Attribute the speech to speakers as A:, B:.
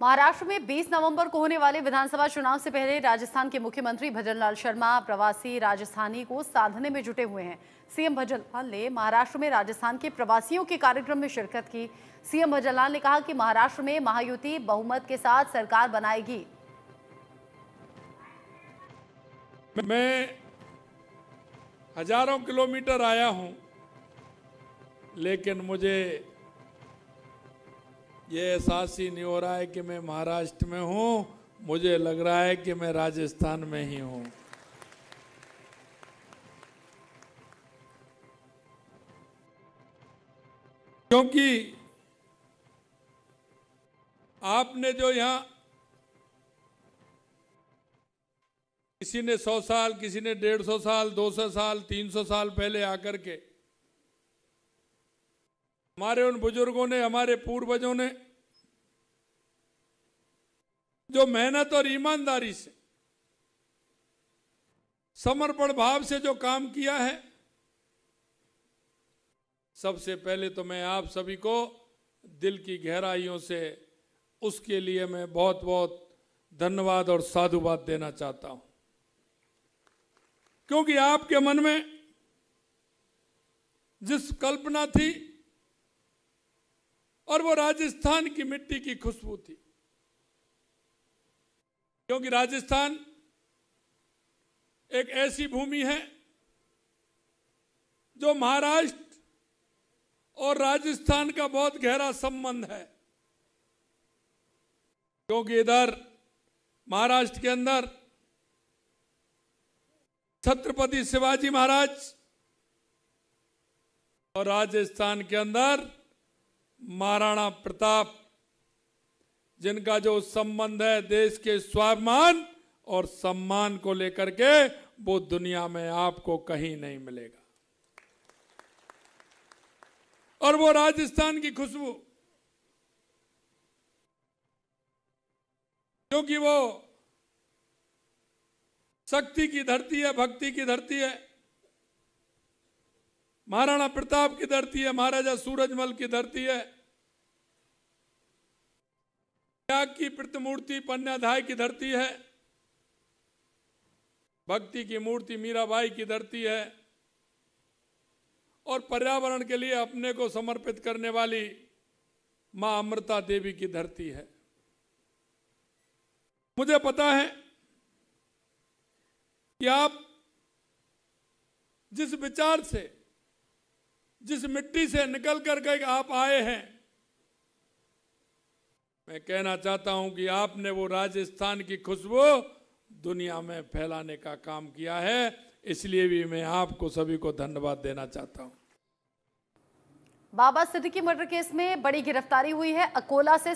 A: महाराष्ट्र में 20 नवंबर को होने वाले विधानसभा चुनाव से पहले राजस्थान के मुख्यमंत्री भजनलाल शर्मा, प्रवासी राजस्थानी को साधने में जुटे हुए हैं। सीएम भजनलाल ने महाराष्ट्र में राजस्थान के प्रवासियों के कार्यक्रम में शिरकत की। सीएम भजनलाल ने कहा कि महाराष्ट्र में महायुति बहुमत के साथ सरकार बनाएगी।
B: मैं हज़ारों किलोमीटर आया हूँ, लेकिन मुझे ये एहसास ही नहीं हो रहा है कि मैं महाराष्ट्र में हूँ, मुझे लग रहा है कि मैं राजस्थान में ही हूँ। क्योंकि आपने जो यहाँ किसी ने सौ साल, किसी ने डेढ़ सौ साल, दो सौ साल, तीन सौ साल पहले आकर के हमारे उन बुज़ुर्गों ने, हमारे पूर्वजों ने, जो मेहनत और ईमानदारी से, समर्पण भाव से जो काम किया है, सबसे पहले तो मैं आप सभी को दिल की गहराइयों से उसके लिए मैं बहुत बहुत धन्यवाद और साधुवाद देना चाहता हूँ। क्योंकि आपके मन में जिस कल्पना थी और वो राजस्थान की मिट्टी की खुशबू थी। क्योंकि राजस्थान एक ऐसी भूमि है जो महाराष्ट्र और राजस्थान का बहुत गहरा संबंध है। क्योंकि इधर महाराष्ट्र के अंदर छत्रपति शिवाजी महाराज और राजस्थान के अंदर महाराणा प्रताप, जिनका जो संबंध है देश के स्वाभिमान और सम्मान को लेकर के, वो दुनिया में आपको कहीं नहीं मिलेगा। और वो राजस्थान की खुशबू, क्योंकि वो शक्ति की धरती है, भक्ति की धरती है महाराणा प्रताप की धरती है, महाराजा सूरजमल की धरती है। की प्रतिमूर्ति पन्याधाय की धरती है। भक्ति की मूर्ति मीराबाई की धरती है। और पर्यावरण के लिए अपने को समर्पित करने वाली माँ अमृता देवी की धरती है। मुझे पता है कि आप जिस विचार से जिस मिट्टी से निकल करके आप आए हैं, मैं कहना चाहता हूँ कि आपने वो राजस्थान की खुशबू दुनिया में फैलाने का काम किया है, इसलिए भी मैं आपको सभी को धन्यवाद देना चाहता हूँ।
A: बाबा सिद्दीकी मर्डर केस में बड़ी गिरफ्तारी हुई है। अकोला से